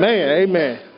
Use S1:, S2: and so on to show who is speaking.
S1: Amen. Amen.